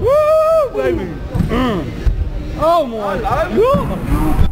Woo, baby. Mm. Oh my God.